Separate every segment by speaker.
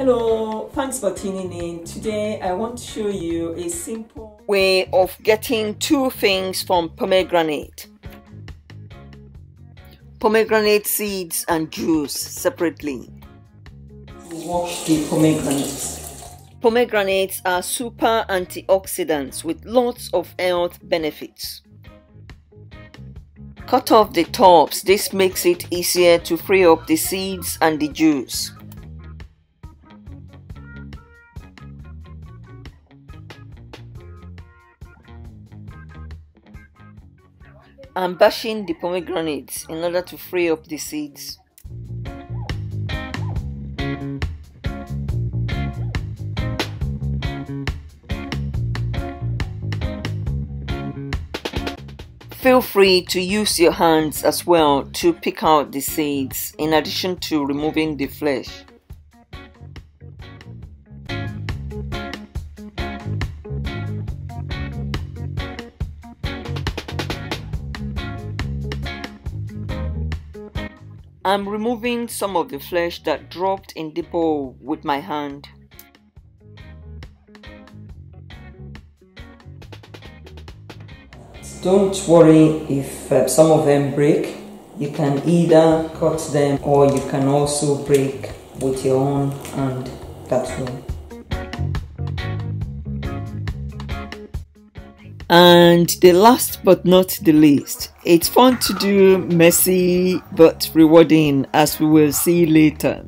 Speaker 1: Hello, thanks for tuning in. Today I want to show you a simple
Speaker 2: way of getting two things from pomegranate. Pomegranate seeds and juice separately.
Speaker 1: Wash the pomegranates.
Speaker 2: Pomegranates are super antioxidants with lots of health benefits. Cut off the tops, this makes it easier to free up the seeds and the juice. I'm bashing the pomegranates in order to free up the seeds. Feel free to use your hands as well to pick out the seeds in addition to removing the flesh. I'm removing some of the flesh that dropped in the bowl with my hand.
Speaker 1: Don't worry if uh, some of them break. You can either cut them or you can also break with your own hand that way.
Speaker 2: And the last but not the least, it's fun to do messy but rewarding as we will see later.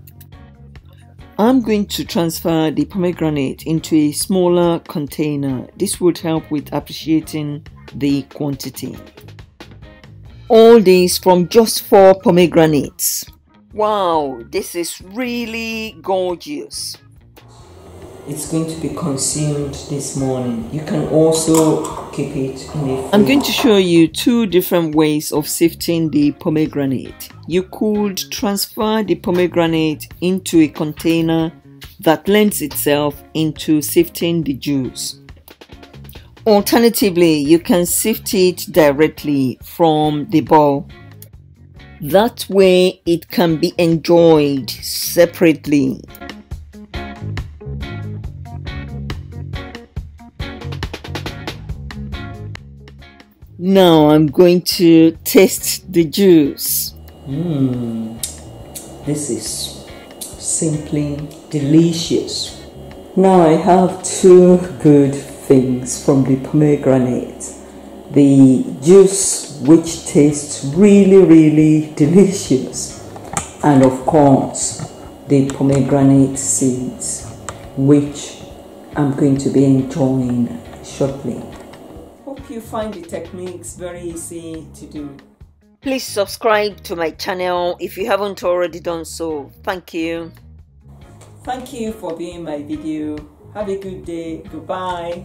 Speaker 2: I'm going to transfer the pomegranate into a smaller container. This would help with appreciating the quantity. All these from just four pomegranates. Wow, this is really gorgeous.
Speaker 1: It's going to be consumed this morning. You can also keep it in a
Speaker 2: I'm going to show you two different ways of sifting the pomegranate. You could transfer the pomegranate into a container that lends itself into sifting the juice. Alternatively, you can sift it directly from the bowl. That way it can be enjoyed separately. Now I'm going to taste the juice.
Speaker 1: Mmm, this is simply delicious. Now I have two good things from the pomegranate. The juice, which tastes really, really delicious, and of course, the pomegranate seeds, which I'm going to be enjoying shortly. Hope you find the techniques very easy to do.
Speaker 2: Please subscribe to my channel if you haven't already done so. Thank you.
Speaker 1: Thank you for viewing my video have a good day. Goodbye.